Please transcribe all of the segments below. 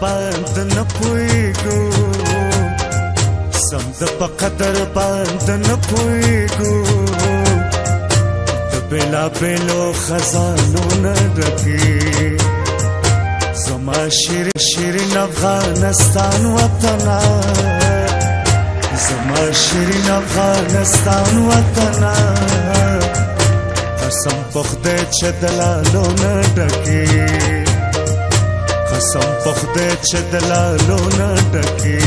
باندې نه پويګو سم د پقدر باندې نه پويګو د بلا بلو خزانو نه ډکی زما شیر شیرین افغانستان وطن زما شیرین افغانستان وطن قسم په خدای چې دلالو نه ډکی قسم په خدای چې دلالو نه ټکی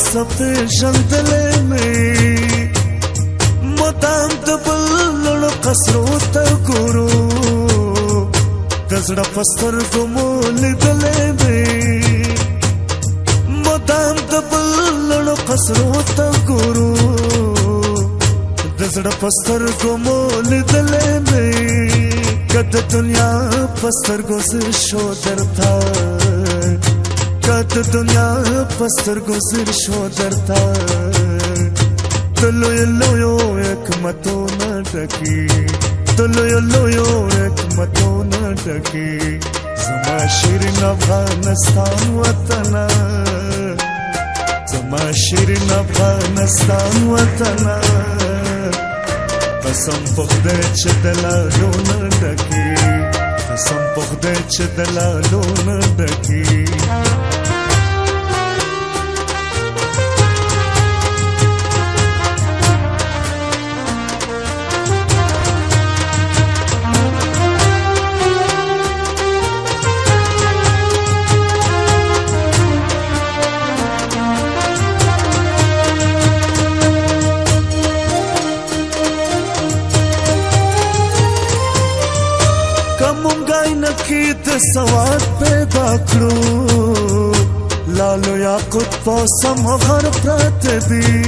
سپت شندلې مې مدام د بل لړ قصرو ته ګورو دزړه پستر ګمول دلې مې مدام د بل لړ قصرو ته ګورو دزړه پستر ګمول دلې مې کده دنیا پستر ګوز شو درته دا د دنیا پستر گذر شو درتا دلو یلو یو حکمتو نه ټکی دلو یلو یو حکمتو نه ټکی زما شیرین افغانستان وطن زما شیرین افغانستان وطن قسم په خدای چې دلالو نه ټکی قسم په خدای چې دلالو نه ټکی د سواد پیدا کړو لالو یا قط په سم غر پرت دی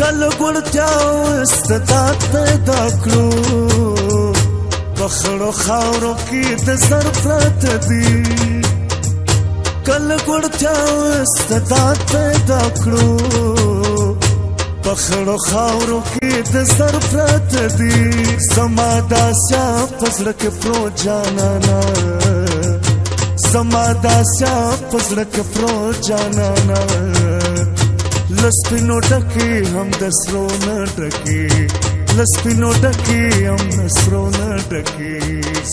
کل ګل چاو استاد پیدا کړو بخړو خاورو کې د سر پرت دی کل ګل چاو استاد پیدا کړو په خړو خاورو کې د سر پرته دي زما دا سیا پزړه کې پرو جانانا زما دا سیا پزړه کې پرو جانانا لسپینو ډکې هم د سرو نه ډکې لسپینو ډکی ام نسرو نه ډکی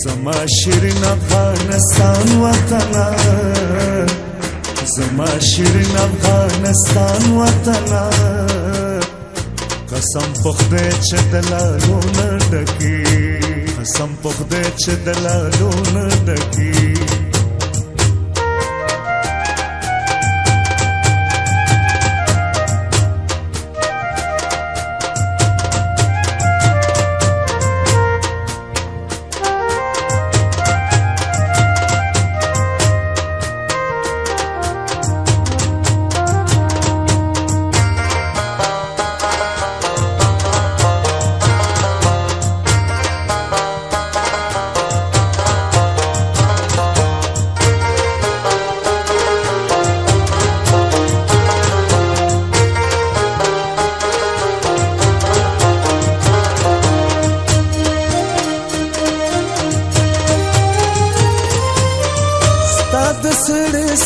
زما شیرین افغانستان وطن زما شیرین افغانستان وطن قسم په خدای چې دلالو نه ډکی قسم په خدای چې دلالو نه ډکی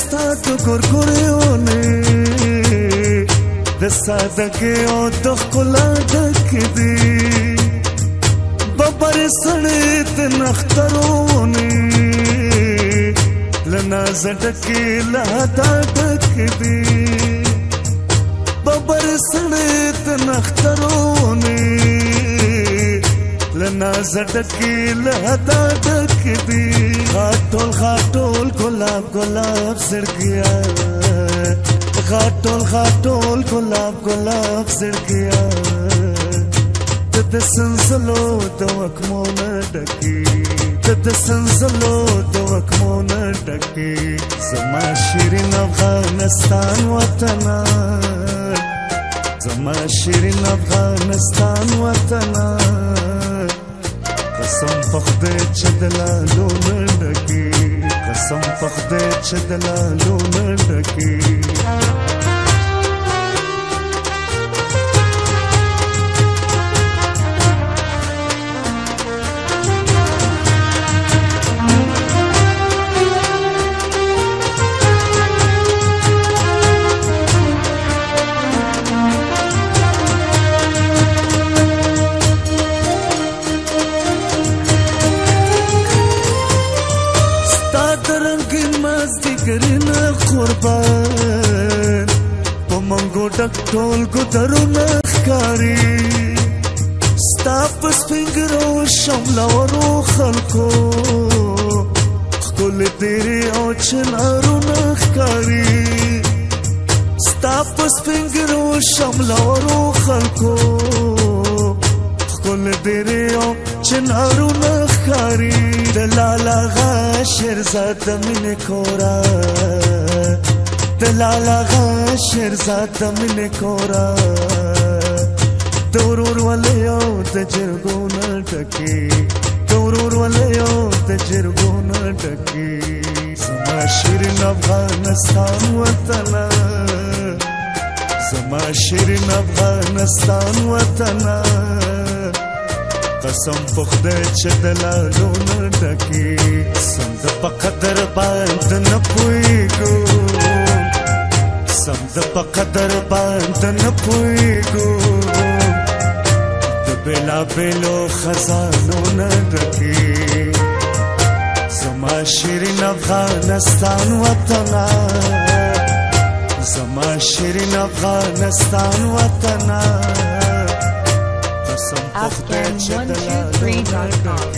ستا ټکر کورونه د سادګي او د خلا ډک دي ببر سړې تنخترونه لنا زډکې له تا ډک دي ببر سړې تنخترونه لنظر دکی لحدا دک دی خاتول خاتول گلاب گلاب زرگیا خاتول خاتول گلاب گلاب زرگیا تد سنزلو دوک مون دکی تد سنزلو دوک مون دکی زما شیرین افغانستان وطنا زما شیرین افغانستان وطنا قسم په خدای چې دلالو نه ډکی قسم په خدای چې دلالو نه ډکی ټول ګترونه ښکاری ستا په سپینګرو شملورو خلکو ټول تیرې او چنارونه ښکاری ستا په سپینګرو شملورو خلکو ټول تیرې او چنارونه ښکاری د لالا غا شرزاد من کورا دلاله شیرزاد من کورا دورور ولیو د جرګو نه ټکی دورور ولیو د جرګو نه ټکی زما شیرین افغانستان وطن زما شیرین افغانستان وطن قسم په خدای چې دلالو نه ټکی سند په قدر باندې نه پويګو سم د په قدر باندې نه پويګو د بلا بلو خزانو نه دکی زما شیرین افغانستان وطنا زما شیرین افغانستان وطنا قسم په خدای چې دلالو نه